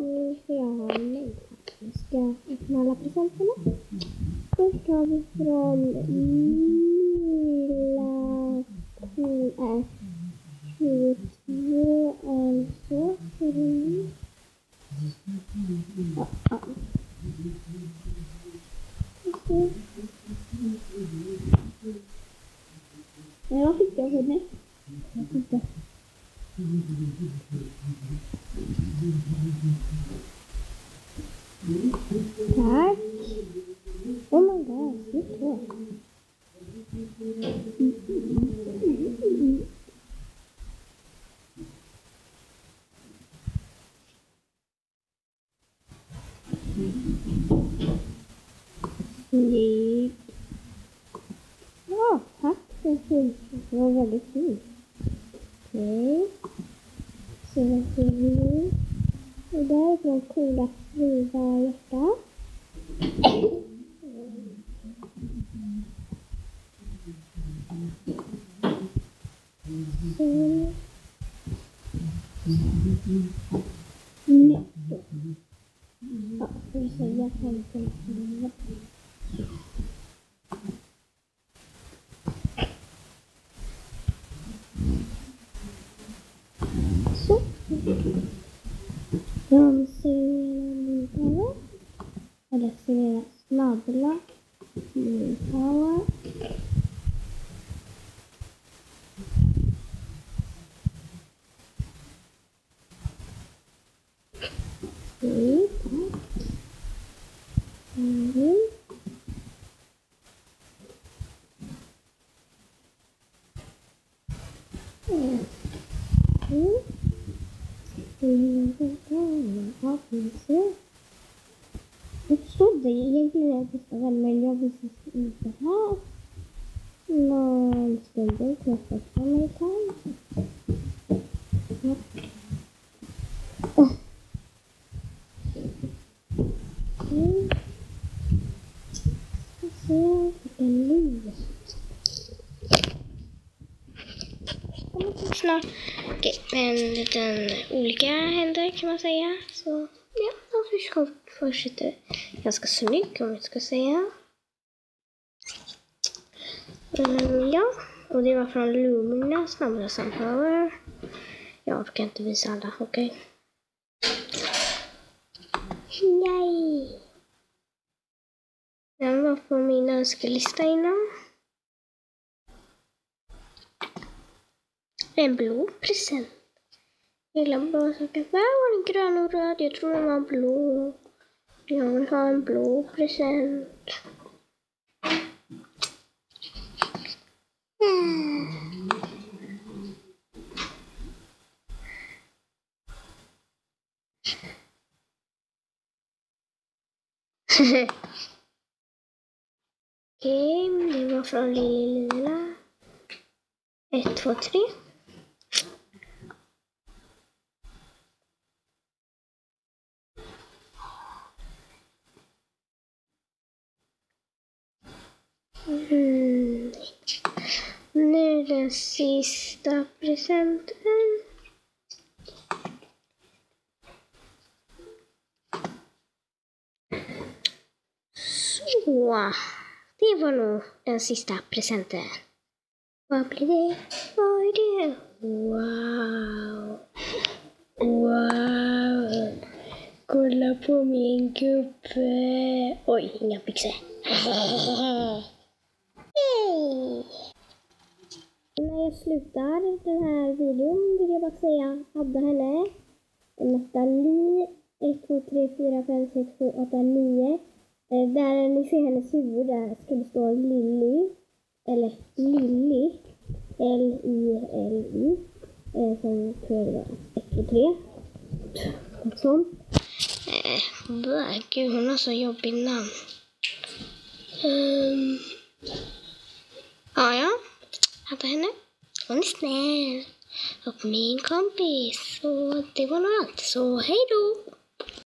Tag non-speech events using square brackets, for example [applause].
Nu ska jag ha en länk här. Jag ska öppna alla presenterna. Först har vi från Lilla... Äh, 22 alltså. så? Ja, ja. Okej. Vad fick jag för det? Jag vet inte. Так. О май гад, смотри. Sleep. Oh, that's the thing. Well, what is this? För fint. Det var väldigt fint. Okej. Så vad ser vi nu? Och där är de coola fria hjärta. Så. Netto. Ja, får vi säga 15 kilo. Så. De serverar munpower. Eller serverar snabbla munpower. Mm, tack. Mm. Mm. Mm. Jag trodde egentligen att det stod här, men jag visste inte här. Någon stund kan jag sätta mig kanske. Ja. Mm. Ska se, vilken liv snart. Okej, en liten olika händer kan man säga. Så ja, de först- fortsätter ganska snygg om jag ska säga. Mm, ja, och det var från Lumina Snabbare Sunpower. Jag orkar inte visa alla, okej. Nej! Den var på min önskelista innan. En blå present. Jag gillar blå saker. Där var den grön och röd. Jag tror den var blå. Jag vill ha en blå present. Mm. [laughs] Okej, det var från Lilla. Ett, två, tre. Mm. Nu den sista presenten. Så, det var nog den sista presenten. Vad blir det? Vad är det? Wow! Wow! Kolla på min gubbe! Oj, inga byxor. [laughs] Hej! När jag slutar den här videon vill jag bara säga adda henne. Nathalie 1, 2, 3, 4, 5, 6, 7, 8, 9. Eh, Där ni ser hennes huvud, där ska det stå Lilly. Eller Lilly. L-I-L-I. Eh, Sen tror jag det var 1, 2, 3. Något sånt. Eh, gud, hon har så jobbig namn. Um på henne. Hon är snäll. Och min kompis. Så det var nog allt. Så hej då.